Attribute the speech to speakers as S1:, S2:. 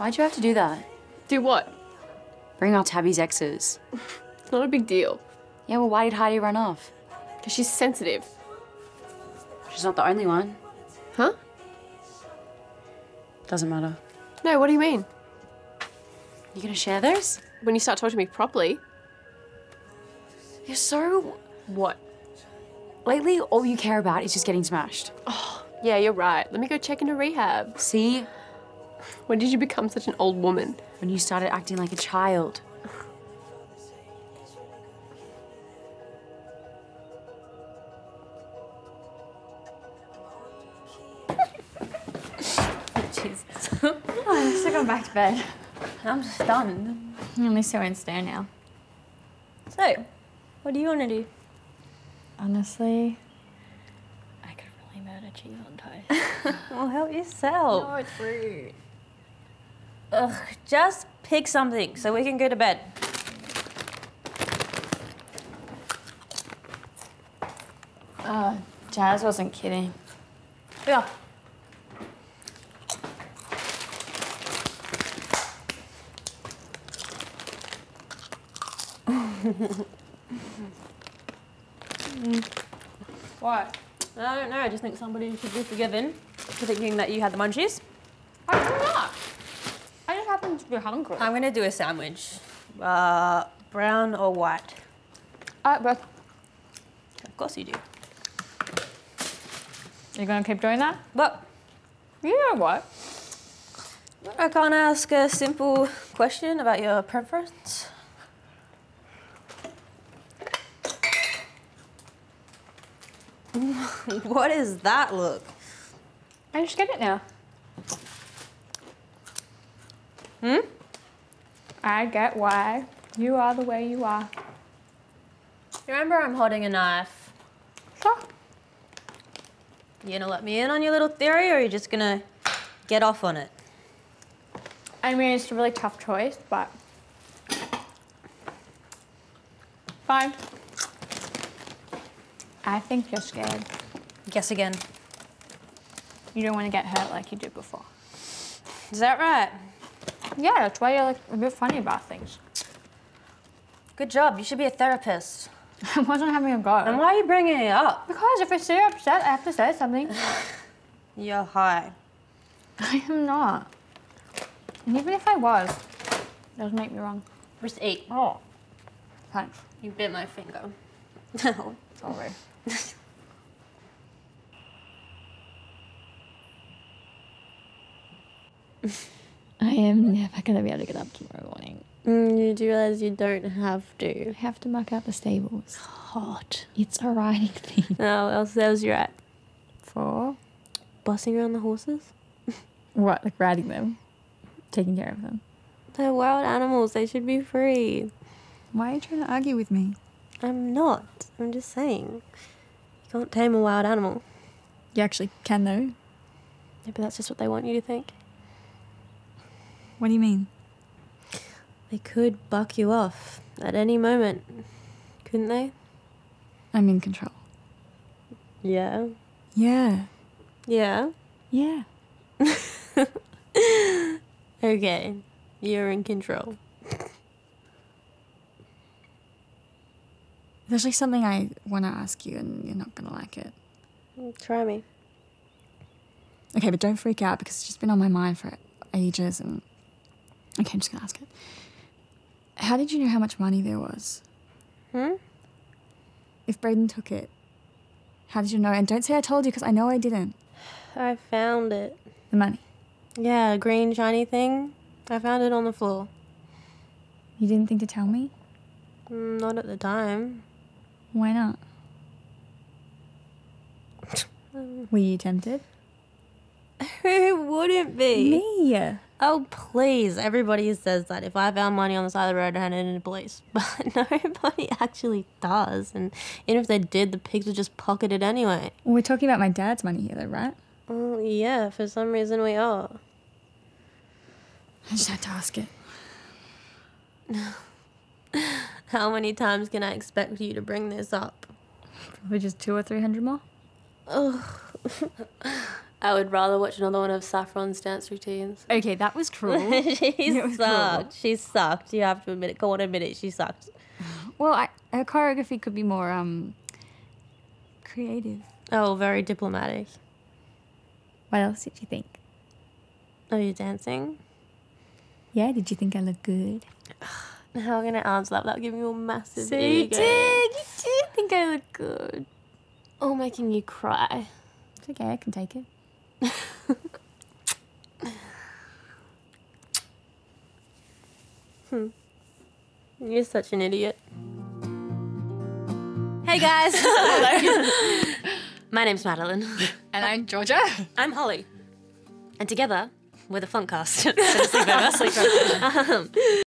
S1: Why'd you have to do that?
S2: Do what?
S1: Bring out Tabby's exes.
S2: It's not a big deal.
S1: Yeah, well, why did Heidi run off?
S2: Because she's sensitive.
S1: She's not the only one.
S2: Huh?
S1: Doesn't matter.
S2: No, what do you mean?
S1: You gonna share those?
S2: When you start talking to me properly.
S1: You're so.
S2: What?
S1: Lately, all you care about is just getting smashed.
S2: Oh, yeah, you're right. Let me go check into rehab.
S1: See?
S2: When did you become such an old woman?
S1: When you started acting like a child.
S3: Jesus. oh, I'm just going back to bed. I'm stunned. I'm only so in stare now.
S4: So, what do you want to do?
S3: Honestly, I could really murder cheese on toast.
S4: Well, help yourself.
S3: oh, it's rude.
S4: Ugh, just pick something so we can go to bed.
S3: Uh, Jazz wasn't kidding.
S4: Yeah. What? I don't know. I just think somebody should be forgiven for thinking that you had the munchies.
S3: I did not. I just happened to be hungry.
S4: I'm gonna do a sandwich. Uh, brown or white?
S3: Uh, but
S4: Of course you do.
S3: you're gonna keep doing that?
S4: But
S3: You know what?
S4: I can't ask a simple question about your preference. what is that look?
S3: I just get it now.
S4: Hmm?
S3: I get why you are the way you are.
S4: Remember, I'm holding a knife.
S3: Sure.
S4: You gonna let me in on your little theory, or are you just gonna get off on it?
S3: I mean, it's a really tough choice, but fine. I think you're scared.
S4: Guess again.
S3: You don't want to get hurt like you did before.
S4: Is that right?
S3: Yeah, that's why you're like a bit funny about things.
S4: Good job. You should be a therapist.
S3: I wasn't having a go.
S4: And why are you bringing it up?
S3: Because if I stay upset, I have to say something.
S4: You're high.
S3: I am not. And even if I was, it doesn't make me wrong.
S4: Just eat.
S3: Oh. Thanks.
S4: You bit my finger. No.
S3: Sorry. I am never gonna be able to get up tomorrow morning.
S4: Mm, you do realize you don't have to.
S3: I have to muck out the stables.
S4: Hot.
S3: It's a riding thing.
S4: Oh, what else else you at?
S3: For
S4: Bossing around the horses?
S3: what? Like riding them, taking care of them.
S4: They're wild animals. They should be free.
S5: Why are you trying to argue with me?
S4: I'm not. I'm just saying. You can't tame a wild animal.
S5: You actually can, though.
S4: Maybe that's just what they want you to think.
S5: What do you mean?
S4: They could buck you off at any moment, couldn't they?
S5: I'm in control.
S4: Yeah.
S5: Yeah.
S4: Yeah.
S5: Yeah.
S4: Okay. You're in control.
S5: There's like something I want to ask you, and you're not gonna like it.
S4: Try me.
S5: Okay, but don't freak out because it's just been on my mind for ages, and okay, I'm just gonna ask it. How did you know how much money there was?
S4: Hmm?
S5: If Braden took it, how did you know? And don't say I told you because I know I didn't.
S4: I found it.
S5: The money.
S4: Yeah, a green shiny thing. I found it on the floor.
S5: You didn't think to tell me?
S4: Mm, Not at the time.
S5: Why not? Were you tempted?
S4: Who wouldn't be?
S5: Me.
S4: Oh, please. Everybody says that if I found money on the side of the road, I'd hand it in to police. But nobody actually does. And even if they did, the pigs would just pocket it anyway.
S5: We're talking about my dad's money here, though, right?
S4: Well, yeah, for some reason we are.
S5: I just had to ask it.
S4: How many times can I expect you to bring this up?
S5: Probably just two or three hundred more.
S4: Ugh. I would rather watch another one of Saffron's dance routines.
S5: Okay, that was cruel.
S4: she
S5: It was
S4: sucked. She sucked. You have to admit it. Go on, admit it. She sucked.
S5: well, I, her choreography could be more um creative.
S4: Oh, very diplomatic.
S5: What else did you think?
S4: Are you dancing?
S5: Yeah, did you think I looked good?
S4: How can I answer that without giving you a massive
S5: So you
S4: ego?
S5: did. You did think I looked good.
S4: Or making you cry.
S5: It's okay, I can take it.
S4: You're such an idiot. Hey guys. My name's Madeline.
S5: And I'm Georgia.
S4: I'm Holly. And together, we're the Flunkcast. So to sleep over, sleep over. Um,